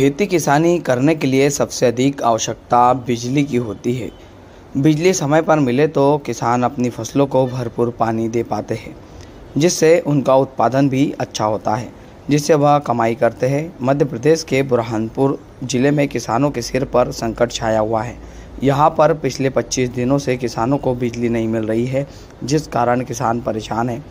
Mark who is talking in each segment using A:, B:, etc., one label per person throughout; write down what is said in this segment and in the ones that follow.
A: खेती किसानी करने के लिए सबसे अधिक आवश्यकता बिजली की होती है। बिजली समय पर मिले तो किसान अपनी फ़सलों को भरपूर पानी दे पाते हैं, जिससे उनका उत्पादन भी अच्छा होता है, जिससे वह कमाई करते हैं। मध्य प्रदेश के बुरहानपुर ज़िले में किसानों के सिर पर संकट छाया हुआ है। यहाँ पर पिछले 25 दिनों से किसानों को बिजली नहीं मिल रही है, जिस कारण किसान परेशान हैं।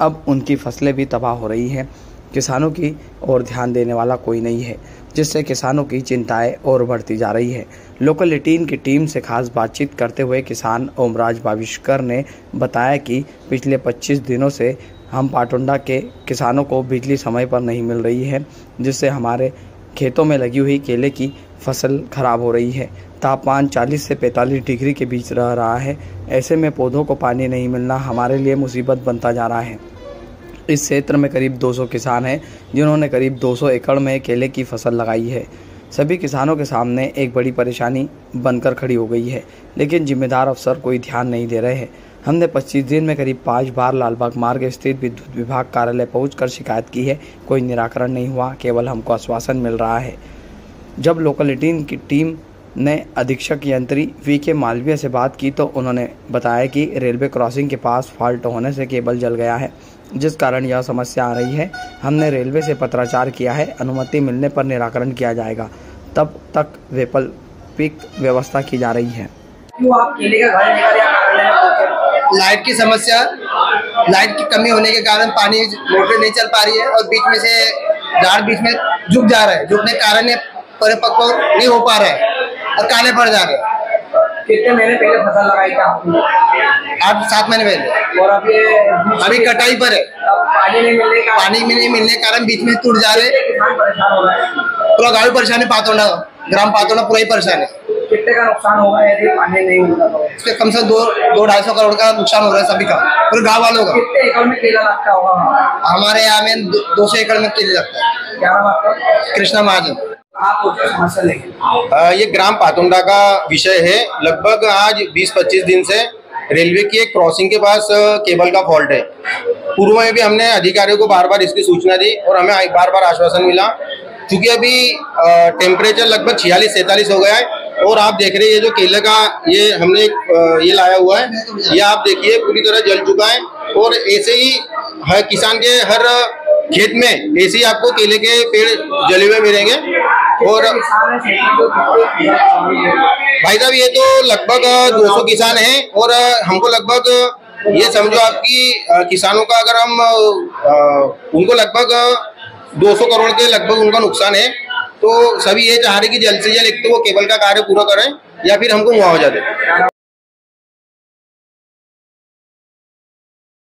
A: अब उनकी फ़सलें भी तबाह हो रही हैं। किसानों की ओर ध्यान देने वाला कोई नहीं है, जिससे किसानों की चिंताएँ और बढ़ती जा रही है। लोकल एटीन की टीम से खास बातचीत करते हुए किसान ओमराज बाविष्कर ने बताया कि पिछले 25 दिनों से हम पाटुंडा के किसानों को बिजली समय पर नहीं मिल रही है, जिससे हमारे खेतों में लगी हुई केले की फ़सल खराब हो रही है। तापमान 40 से 45 डिग्री के बीच रह रहा है। ऐसे में पौधों को पानी नहीं मिलना हमारे लिए मुसीबत बनता जा रहा है। इस क्षेत्र में करीब 200 किसान हैं, जिन्होंने करीब 200 एकड़ में केले की फ़सल लगाई है। सभी किसानों के सामने एक बड़ी परेशानी बनकर खड़ी हो गई है, लेकिन जिम्मेदार अफसर कोई ध्यान नहीं दे रहे हैं। हमने 25 दिन में करीब पाँच बार लालबाग मार्ग स्थित विद्युत विभाग कार्यालय पहुंचकर शिकायत की है। कोई निराकरण नहीं हुआ, केवल हमको आश्वासन मिल रहा है। जब लोकल एटीन की टीम ने अधीक्षक यंत्री वी के मालवीय से बात की तो उन्होंने बताया कि रेलवे क्रॉसिंग के पास फॉल्ट होने से केबल जल गया है जिस कारण यह समस्या आ रही है। हमने रेलवे से पत्राचार किया है अनुमति मिलने पर निराकरण किया जाएगा। तब तक वैकल्पिक व्यवस्था की जा रही है।
B: लाइट की समस्या लाइट की कमी होने के कारण पानी मोटर नहीं चल पा रही है और बीच में से झाड़ बीच में झुक जा रहा है झुकने के कारण परिपक्व नहीं हो पा रहा है। और काले पड़ जा रहे
C: कितने महीने पहले फ़सल लगाई थी
B: आठ सात महीने पहले।
C: और अब ये
B: अभी कटाई पर है।
C: पानी नहीं मिलने का
B: पानी में नहीं मिलने के कारण बीच में टूट जा रहे। पूरा गाँव परेशान है पातोड़ा ग्राम पातोड़ा पूरा ही परेशान है।
C: कितने का नुकसान होगा यदि पानी नहीं मिलता तो?
B: कम से कम दो दो ढाई सौ करोड़ का नुकसान हो रहा है सभी का पूरे गाँव वालों का।
C: कितने एकड़ में केला लगता होगा?
B: हमारे यहाँ में दो सौ एकड़ में केले लगता है।
C: क्या नाम आपका?
B: कृष्णा महाजन।
D: ये ग्राम पातुंडा का विषय है। लगभग आज 20-25 दिन से रेलवे की एक क्रॉसिंग के पास केबल का फॉल्ट है। पूर्व में भी हमने अधिकारियों को बार बार इसकी सूचना दी और हमें बार बार आश्वासन मिला। क्योंकि अभी टेम्परेचर लगभग छियालीस सैंतालीस हो गया है और आप देख रहे हैं, ये जो केले का, ये हमने ये लाया हुआ है। ये आप देखिए, पूरी तरह जल चुका है और ऐसे ही हर किसान के हर खेत में ऐसे ही आपको केले के पेड़ जले हुए मिलेंगे। और? भाई साहब, ये तो लगभग 200 किसान हैं और हमको लगभग, ये समझो आपकी किसानों का अगर हम उनको लगभग 200 करोड़ के लगभग उनका नुकसान है तो सभी ये चाह रहे कि जल्द से जल्द एक तो वो केबल का कार्य पूरा करें या फिर हमको मुआवजा दें